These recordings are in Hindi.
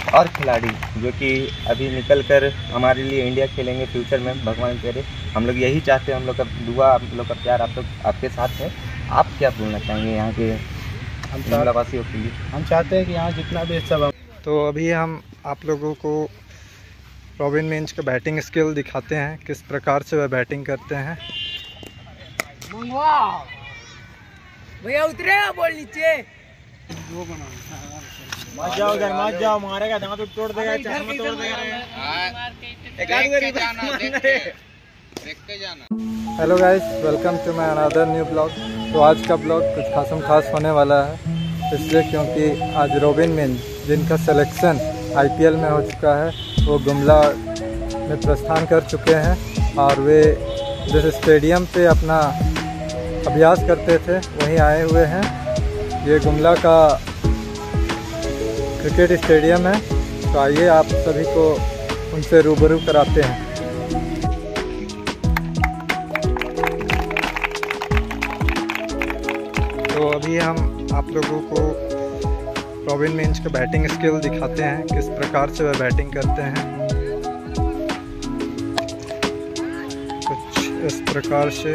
एक और खिलाड़ी जो कि अभी निकल कर हमारे लिए इंडिया खेलेंगे फ्यूचर में भगवान करे। हम लोग यही चाहते हैं हम लोग का दुआ हम लोग का प्यार आप लोग आपके साथ है। आप क्या बोलना चाहेंगे यहाँ के हम वासियों के लिए? हम चाहते हैं कि यहाँ जितना भी सब तो अभी हम आप लोगों को रॉबिन मेंज का बैटिंग स्किल दिखाते हैं किस प्रकार से वह बैटिंग करते हैं। भैया उतरे बोल नीचे। मत जाओ उधर मत जाओ मारेगा दांत तोड़ देगा चश्मा तोड़ देगा। Hello guys welcome to my another new blog तो आज का ब्लॉग कुछ खासम खास होने वाला है इसलिए क्योंकि आज रोबिन मिन जिनका सिलेक्शन आईपीएल में हो चुका है वो गुमला में प्रस्थान कर चुके हैं और वे जिस स्टेडियम पे अपना अभ्यास करते थे वहीं आए हुए हैं। ये गुमला का क्रिकेट स्टेडियम है तो आइए आप सभी को उनसे रूबरू कराते हैं। तो अभी हम आप लोगों को रॉबिन मेंज का बैटिंग स्किल दिखाते हैं, किस प्रकार से वह बैटिंग करते हैं। कुछ इस प्रकार से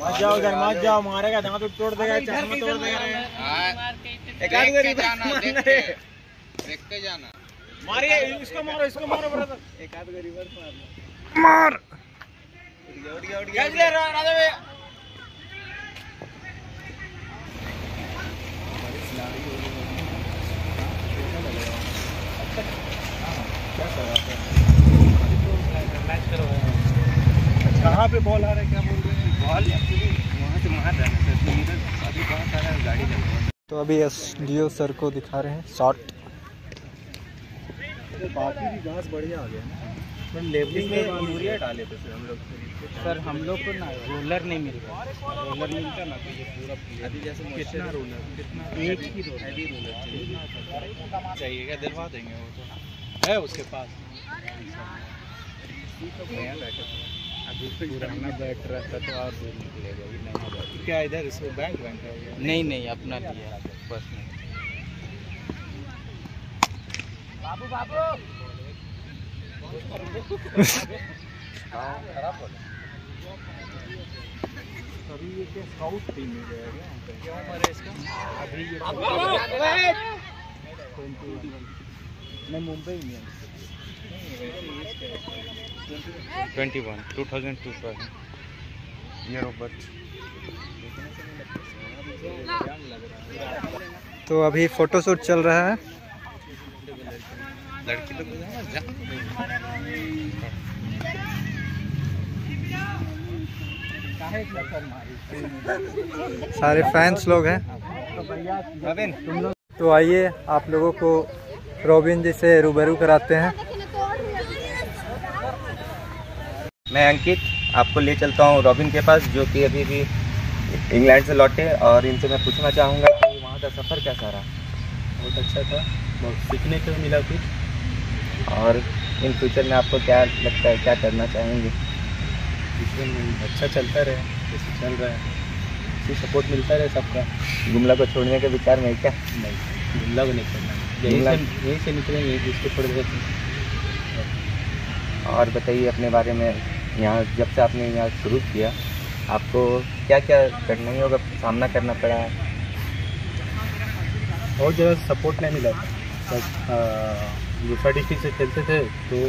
मत जाओ उधर मत जाओ मारेगा दांत तोड़ देगा चश्मा तोड़ देगा। मारिए इसको मारो इसको मारो ब्रदर एक आध रिवर्स मार मार। कैच ले राजा भैया कहाँ पे बॉल आ रहा है? क्या बोल रहे हैं? बॉल वहाँ से मार रहा है? अभी बहुत सारा गाड़ी लग रहा है। तो अभी एस डी ओ सर को दिखा रहे हैं शॉट। बाकी भी घास बढ़िया आ गया ना। पर लेवलिंग में यूरिया डाले थे सर हम लोग सर हम लोग को ना रोलर नहीं मिल रहा। रोलर मिलता ना तो ये पूरा अभी जैसे कितना रोलर कितना एक ही रोलर हैवी रोलर चाहिए। क्या दिलवा देंगे वो तो। है उसके पास। नया बैटर अभी पुराना बैट रहता तो और दूर निकलेगा ये नया बैट क्या इधर इसमें बैंक बैंक है? नहीं नहीं अपना लिया बस नहीं बाबू बाबू! अभी ये क्या स्काउट टीम में गया क्या? क्या उम्र है इसका? अभी ये मैं मुंबई में twenty one two thousand two का है ईयर ऑफ़ बर्थ तो अभी फ़ोटोशूट चल रहा है। लड़की लोग सारे फैंस लोग हैं। तो आइए आप लोगों को रॉबिन जी से रूबरू कराते हैं। मैं अंकित आपको ले चलता हूँ रॉबिन के पास जो कि अभी भी इंग्लैंड से लौटे और इनसे मैं पूछना चाहूँगा कि वहाँ का सफ़र कैसा रहा? बहुत अच्छा था बहुत सीखने को मिला कुछ। और इन फ्यूचर में आपको क्या लगता है क्या करना चाहेंगे? अच्छा चलता रहे जैसे चल रहा है। इसी सपोर्ट मिलता रहे सबका। गुमला को छोड़ने के विचार में क्या? नहीं जुमला को नहीं छोड़ना। यहीं से यहीं से निकलेंगे इसको छोड़ देते और बताइए अपने बारे में यहाँ जब से आपने यहाँ शुरू किया आपको क्या क्या कठिनाइयों का सामना करना पड़ा? है बहुत ज़्यादा सपोर्ट नहीं मिला। था दूसरा डिस्ट्रिक्ट से खेलते थे तो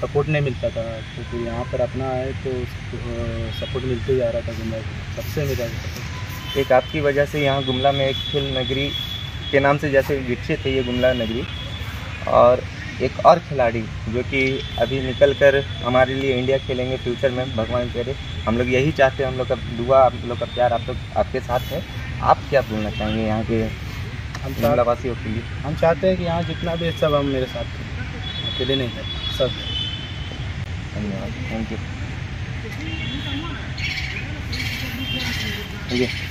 सपोर्ट नहीं मिलता था। तो फिर यहाँ पर अपना आए तो सपोर्ट मिलते जा रहा था गुमला सबसे मिला एक आपकी वजह से यहाँ गुमला में एक खेल नगरी के नाम से जैसे विकसित है ये गुमला नगरी। और एक और खिलाड़ी जो कि अभी निकल कर हमारे लिए इंडिया खेलेंगे फ्यूचर में भगवान करे। हम लोग यही चाहते हैं हम लोग का दुआ हम लोग का प्यार आप लोग आपके साथ है। आप क्या बोलना चाहेंगे यहाँ के हम गुमला वासियों के लिए? हम चाहते हैं कि यहाँ जितना भी सब हम मेरे साथ अकेले नहीं है सब धन्यवाद थैंक यू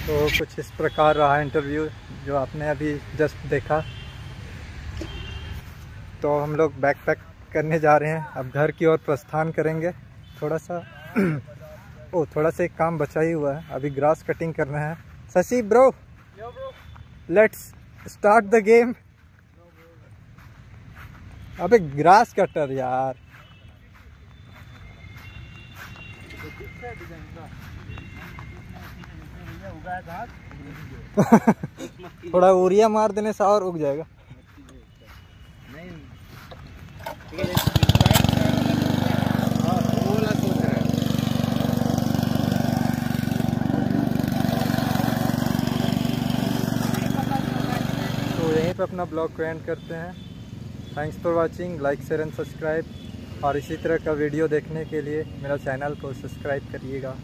तो कुछ इस प्रकार रहा इंटरव्यू जो आपने अभी जस्ट देखा। तो हम लोग बैक पैक करने जा रहे हैं। अब घर की ओर प्रस्थान करेंगे। थोड़ा सा ओ थोड़ा सा एक काम बचा ही हुआ है। अभी ग्रास कटिंग करना है। Shashi bro let's start the game अबे ग्रास कटर यार। थोड़ा यूरिया मार देने से और उग जाएगा। तो यहीं पे अपना ब्लॉग को एंड करते हैं। Thanks for watching like share and subscribe और इसी तरह का वीडियो देखने के लिए मेरा चैनल को सब्सक्राइब करिएगा।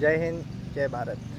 जय हिंद, जय भारत।